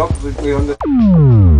rock with mir on the